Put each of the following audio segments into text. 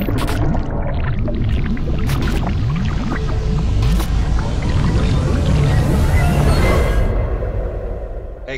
Hey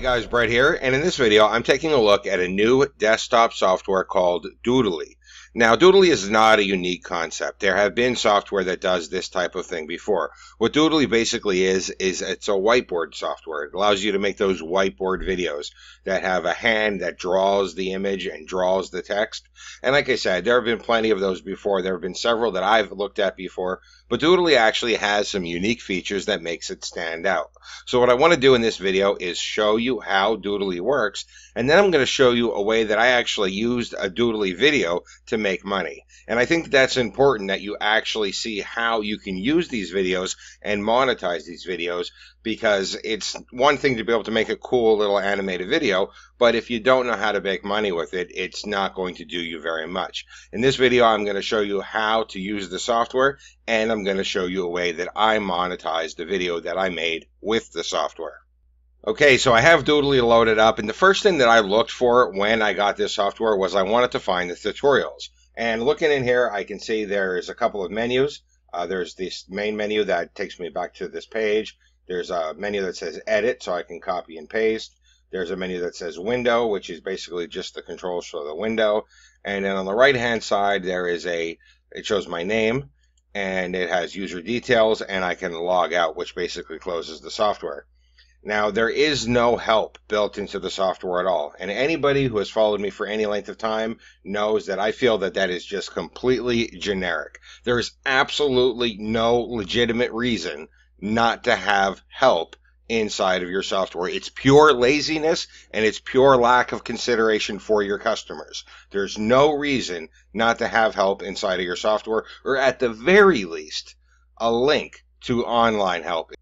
guys, Brett here, and in this video I'm taking a look at a new desktop software called Doodly. Now, Doodly is not a unique concept. There have been software that does this type of thing before. What Doodly basically is, is it's a whiteboard software. It allows you to make those whiteboard videos that have a hand that draws the image and draws the text. And like I said, there have been plenty of those before. There have been several that I've looked at before, but Doodly actually has some unique features that makes it stand out. So what I want to do in this video is show you how Doodly works, and then I'm going to show you a way that I actually used a Doodly video to make money. And I think that's important that you actually see how you can use these videos and monetize these videos because it's one thing to be able to make a cool little animated video, but if you don't know how to make money with it, it's not going to do you very much. In this video, I'm going to show you how to use the software and I'm going to show you a way that I monetize the video that I made with the software. Okay, so I have Doodly loaded up, and the first thing that I looked for when I got this software was I wanted to find the tutorials. And looking in here, I can see there's a couple of menus. Uh, there's this main menu that takes me back to this page. There's a menu that says edit, so I can copy and paste. There's a menu that says window, which is basically just the controls for the window. And then on the right hand side, there is a, it shows my name and it has user details and I can log out, which basically closes the software. Now, there is no help built into the software at all. And anybody who has followed me for any length of time knows that I feel that that is just completely generic. There is absolutely no legitimate reason not to have help inside of your software. It's pure laziness and it's pure lack of consideration for your customers. There's no reason not to have help inside of your software, or at the very least, a link to online help.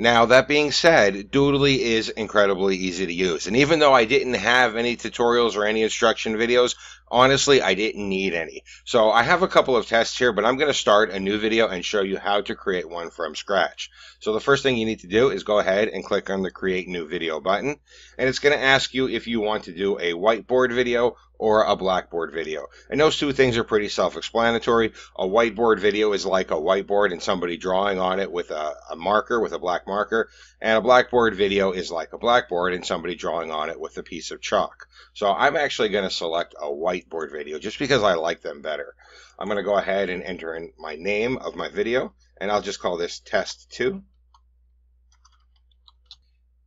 Now, that being said, Doodly is incredibly easy to use. And even though I didn't have any tutorials or any instruction videos, honestly, I didn't need any. So I have a couple of tests here, but I'm going to start a new video and show you how to create one from scratch. So the first thing you need to do is go ahead and click on the Create New Video button. And it's going to ask you if you want to do a whiteboard video or a blackboard video. And those two things are pretty self-explanatory. A whiteboard video is like a whiteboard and somebody drawing on it with a, a, marker, with a black marker. And a blackboard video is like a blackboard and somebody drawing on it with a piece of chalk. So I'm actually going to select a whiteboard video just because I like them better. I'm going to go ahead and enter in my name of my video and I'll just call this test 2.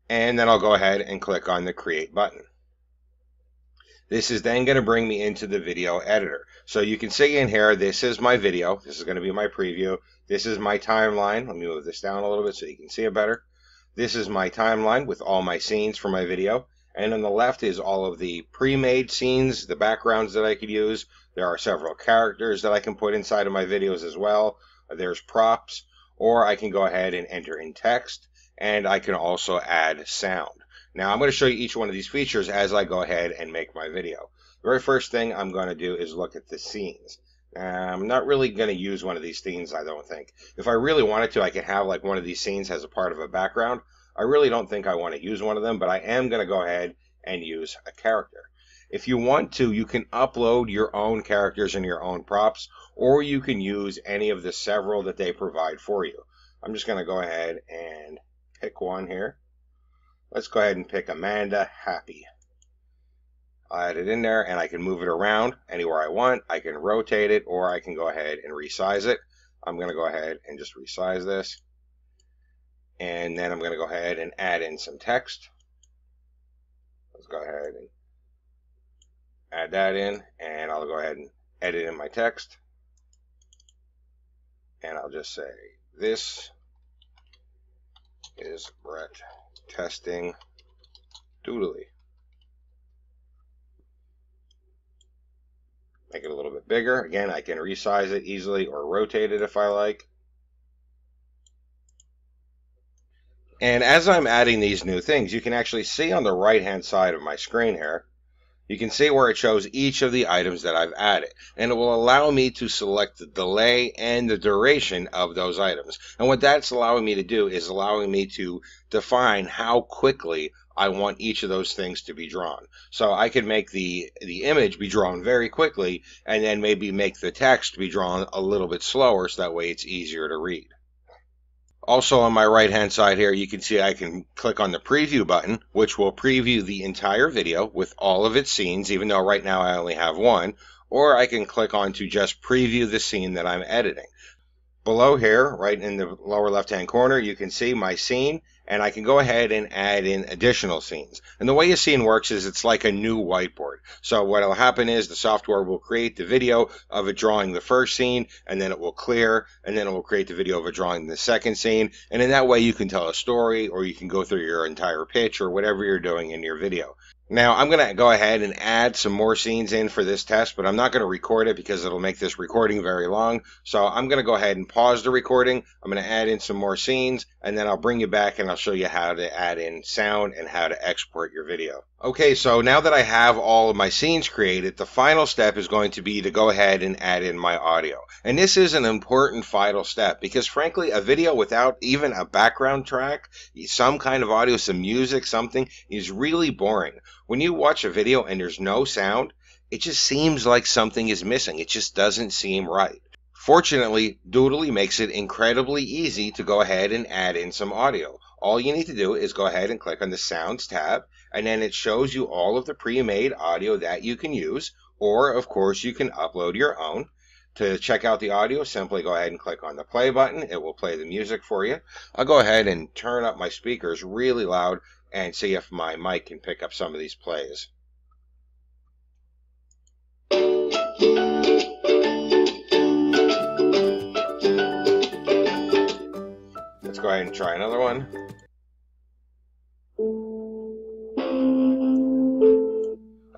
And then I'll go ahead and click on the create button. This is then going to bring me into the video editor. So you can see in here, this is my video. This is going to be my preview. This is my timeline. Let me move this down a little bit so you can see it better. This is my timeline with all my scenes for my video. And on the left is all of the pre-made scenes, the backgrounds that I could use. There are several characters that I can put inside of my videos as well. There's props, or I can go ahead and enter in text, and I can also add sound. Now I'm going to show you each one of these features as I go ahead and make my video. The very first thing I'm going to do is look at the scenes. I'm not really going to use one of these scenes, I don't think. If I really wanted to, I could have like one of these scenes as a part of a background. I really don't think I want to use one of them, but I am going to go ahead and use a character. If you want to, you can upload your own characters and your own props, or you can use any of the several that they provide for you. I'm just going to go ahead and pick one here. Let's go ahead and pick Amanda Happy. I'll add it in there and I can move it around anywhere I want. I can rotate it or I can go ahead and resize it. I'm going to go ahead and just resize this. And then I'm going to go ahead and add in some text. Let's go ahead and add that in and I'll go ahead and edit in my text. And I'll just say this is Brett testing Doodly. Make it a little bit bigger. Again, I can resize it easily or rotate it if I like. And as I'm adding these new things, you can actually see on the right hand side of my screen here, you can see where it shows each of the items that I've added. And it will allow me to select the delay and the duration of those items. And what that's allowing me to do is allowing me to define how quickly I want each of those things to be drawn. So I can make the the image be drawn very quickly and then maybe make the text be drawn a little bit slower so that way it's easier to read. Also on my right hand side here, you can see I can click on the preview button, which will preview the entire video with all of its scenes, even though right now I only have one, or I can click on to just preview the scene that I'm editing. Below here, right in the lower left hand corner, you can see my scene and I can go ahead and add in additional scenes. And the way a scene works is it's like a new whiteboard. So what will happen is the software will create the video of it drawing the first scene and then it will clear and then it will create the video of it drawing the second scene. And in that way you can tell a story or you can go through your entire pitch or whatever you're doing in your video. Now I'm going to go ahead and add some more scenes in for this test, but I'm not going to record it because it'll make this recording very long. So I'm going to go ahead and pause the recording. I'm going to add in some more scenes and then I'll bring you back and I'll show you how to add in sound and how to export your video. Okay, so now that I have all of my scenes created, the final step is going to be to go ahead and add in my audio. And this is an important final step because frankly, a video without even a background track, some kind of audio, some music, something is really boring. When you watch a video and there's no sound, it just seems like something is missing. It just doesn't seem right. Fortunately, Doodly makes it incredibly easy to go ahead and add in some audio. All you need to do is go ahead and click on the Sounds tab, and then it shows you all of the pre-made audio that you can use, or of course you can upload your own. To check out the audio, simply go ahead and click on the play button. It will play the music for you. I'll go ahead and turn up my speakers really loud and see if my mic can pick up some of these plays. Go ahead and try another one.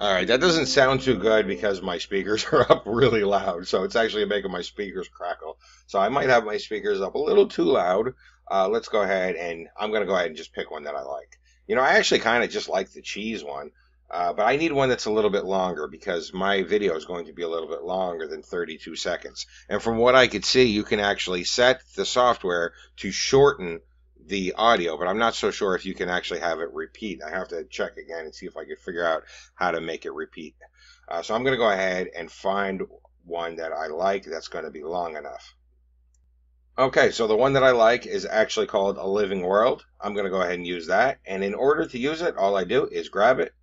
Alright, that doesn't sound too good because my speakers are up really loud, so it's actually making my speakers crackle. So I might have my speakers up a little too loud. Uh, let's go ahead and I'm going to go ahead and just pick one that I like. You know, I actually kind of just like the cheese one, uh, but I need one that's a little bit longer because my video is going to be a little bit longer than 32 seconds. And from what I could see, you can actually set the software to shorten the audio, but I'm not so sure if you can actually have it repeat. I have to check again and see if I can figure out how to make it repeat. Uh, so I'm going to go ahead and find one that I like that's going to be long enough. Okay, so the one that I like is actually called A Living World. I'm going to go ahead and use that. And in order to use it, all I do is grab it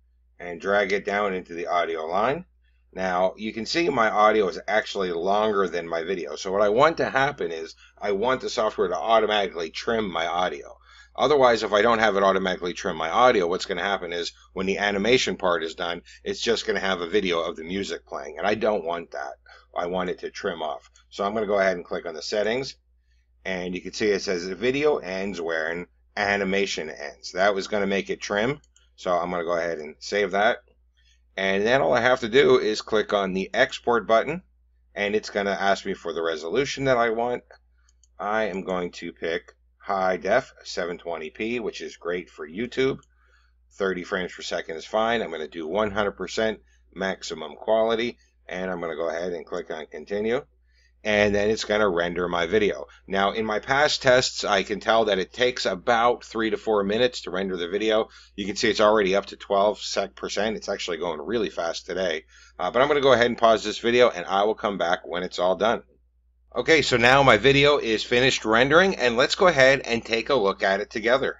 and drag it down into the audio line. Now, you can see my audio is actually longer than my video. So what I want to happen is I want the software to automatically trim my audio. Otherwise, if I don't have it automatically trim my audio, what's going to happen is when the animation part is done, it's just going to have a video of the music playing. And I don't want that. I want it to trim off. So I'm going to go ahead and click on the settings and you can see it says the video ends where an animation ends. That was going to make it trim. So I'm going to go ahead and save that. And then all I have to do is click on the export button and it's going to ask me for the resolution that I want. I am going to pick high def 720p, which is great for YouTube. 30 frames per second is fine. I'm going to do 100% maximum quality and I'm going to go ahead and click on continue and then it's going to render my video. Now, in my past tests, I can tell that it takes about three to four minutes to render the video. You can see it's already up to 12 sec percent. It's actually going really fast today. Uh, but I'm going to go ahead and pause this video, and I will come back when it's all done. Okay, so now my video is finished rendering, and let's go ahead and take a look at it together.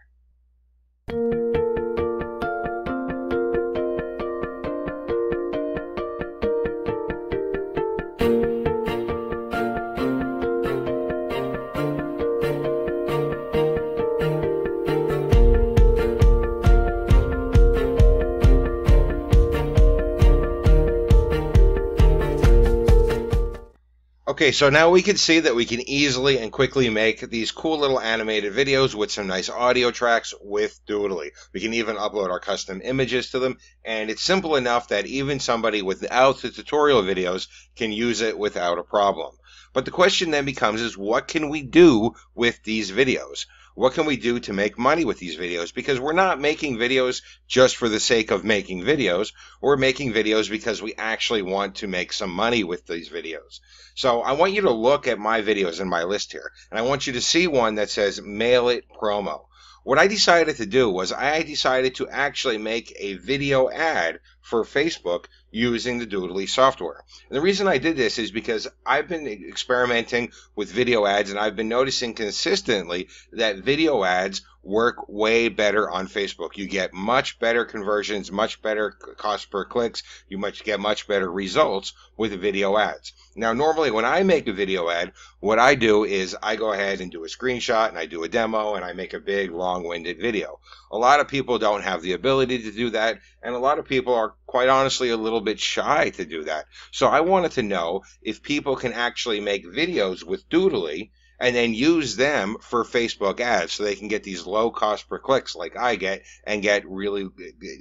Okay, so now we can see that we can easily and quickly make these cool little animated videos with some nice audio tracks with Doodly. We can even upload our custom images to them, and it's simple enough that even somebody without the tutorial videos can use it without a problem. But the question then becomes is what can we do with these videos? What can we do to make money with these videos? Because we're not making videos just for the sake of making videos. We're making videos because we actually want to make some money with these videos. So I want you to look at my videos in my list here, and I want you to see one that says mail it promo. What I decided to do was I decided to actually make a video ad for Facebook using the Doodly software. And the reason I did this is because I've been experimenting with video ads and I've been noticing consistently that video ads work way better on Facebook. You get much better conversions, much better cost per clicks. You much get much better results with video ads. Now, normally when I make a video ad, what I do is I go ahead and do a screenshot and I do a demo and I make a big long-winded video. A lot of people don't have the ability to do that and a lot of people are quite honestly a little bit shy to do that. So I wanted to know if people can actually make videos with Doodly and then use them for Facebook ads so they can get these low cost per clicks like I get and get really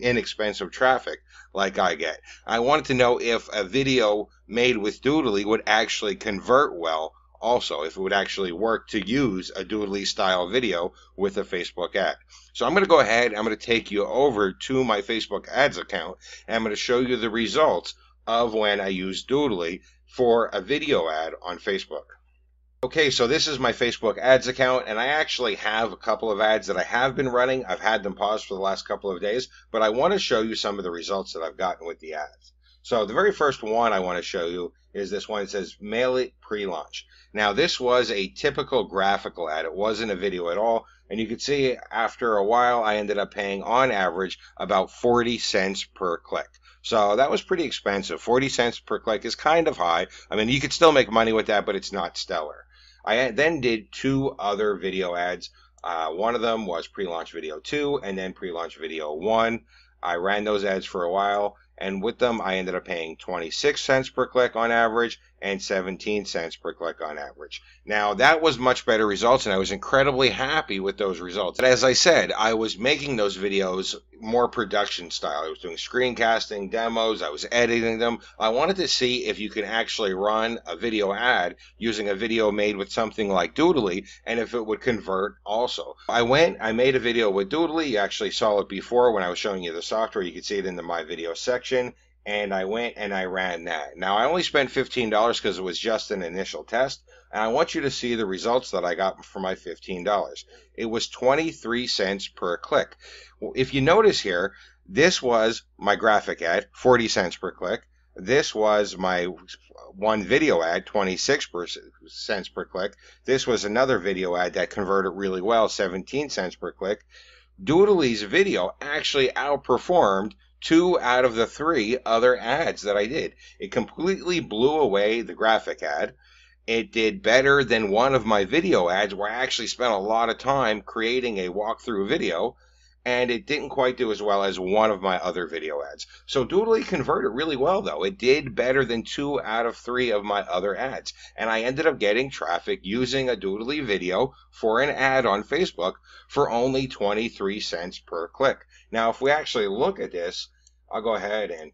inexpensive traffic like I get. I wanted to know if a video made with Doodly would actually convert well also if it would actually work to use a Doodly style video with a Facebook ad. So I'm going to go ahead, I'm going to take you over to my Facebook ads account and I'm going to show you the results of when I use Doodly for a video ad on Facebook. Okay, so this is my Facebook ads account, and I actually have a couple of ads that I have been running. I've had them paused for the last couple of days, but I want to show you some of the results that I've gotten with the ads. So the very first one I want to show you is this one. It says mail it pre-launch. Now this was a typical graphical ad. It wasn't a video at all. And you can see after a while, I ended up paying on average about 40 cents per click. So that was pretty expensive. 40 cents per click is kind of high. I mean, you could still make money with that, but it's not stellar. I then did two other video ads. Uh, one of them was pre-launch video two and then pre-launch video one. I ran those ads for a while and with them I ended up paying 26 cents per click on average and 17 cents per click on average. Now that was much better results and I was incredibly happy with those results. But as I said, I was making those videos more production style. I was doing screencasting demos, I was editing them. I wanted to see if you can actually run a video ad using a video made with something like Doodly and if it would convert also. I went, I made a video with Doodly. You actually saw it before when I was showing you the software. You can see it in the my video section and I went and I ran that. Now I only spent $15 because it was just an initial test, and I want you to see the results that I got for my $15. It was 23 cents per click. If you notice here, this was my graphic ad, 40 cents per click. This was my one video ad, 26 cents per click. This was another video ad that converted really well, 17 cents per click. Doodly's video actually outperformed two out of the three other ads that I did. It completely blew away the graphic ad. It did better than one of my video ads where I actually spent a lot of time creating a walkthrough video and it didn't quite do as well as one of my other video ads. So Doodly converted really well though. It did better than two out of three of my other ads. And I ended up getting traffic using a Doodly video for an ad on Facebook for only 23 cents per click. Now, if we actually look at this, I'll go ahead and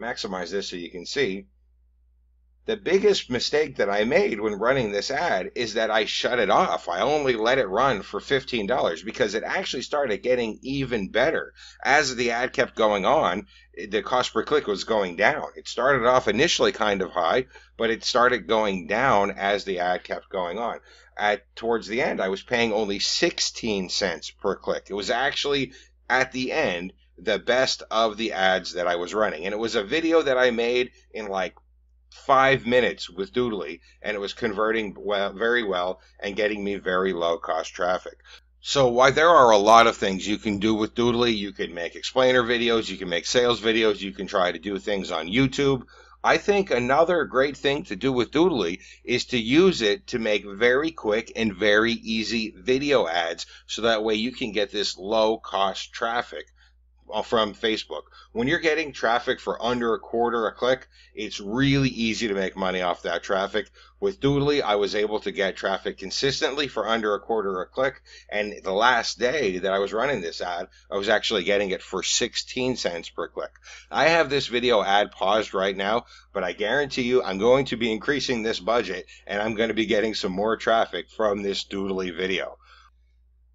maximize this so you can see. The biggest mistake that I made when running this ad is that I shut it off. I only let it run for $15 because it actually started getting even better. As the ad kept going on, the cost per click was going down. It started off initially kind of high, but it started going down as the ad kept going on. At towards the end, I was paying only 16 cents per click. It was actually at the end the best of the ads that I was running. And it was a video that I made in like five minutes with Doodly, and it was converting well, very well and getting me very low cost traffic. So while there are a lot of things you can do with Doodly, you can make explainer videos, you can make sales videos, you can try to do things on YouTube. I think another great thing to do with Doodly is to use it to make very quick and very easy video ads so that way you can get this low cost traffic Uh, from Facebook. When you're getting traffic for under a quarter a click, it's really easy to make money off that traffic. With Doodly, I was able to get traffic consistently for under a quarter a click. And the last day that I was running this ad, I was actually getting it for 16 cents per click. I have this video ad paused right now, but I guarantee you I'm going to be increasing this budget and I'm going to be getting some more traffic from this Doodly video.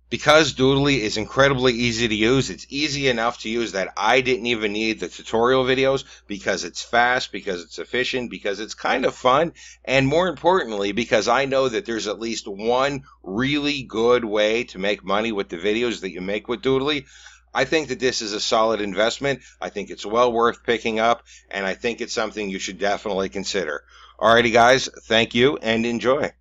Because Doodly is incredibly easy to use, it's easy enough to use that I didn't even need the tutorial videos because it's fast, because it's efficient, because it's kind of fun, and more importantly, because I know that there's at least one really good way to make money with the videos that you make with Doodly. I think that this is a solid investment. I think it's well worth picking up, and I think it's something you should definitely consider. Alrighty, guys, thank you and enjoy.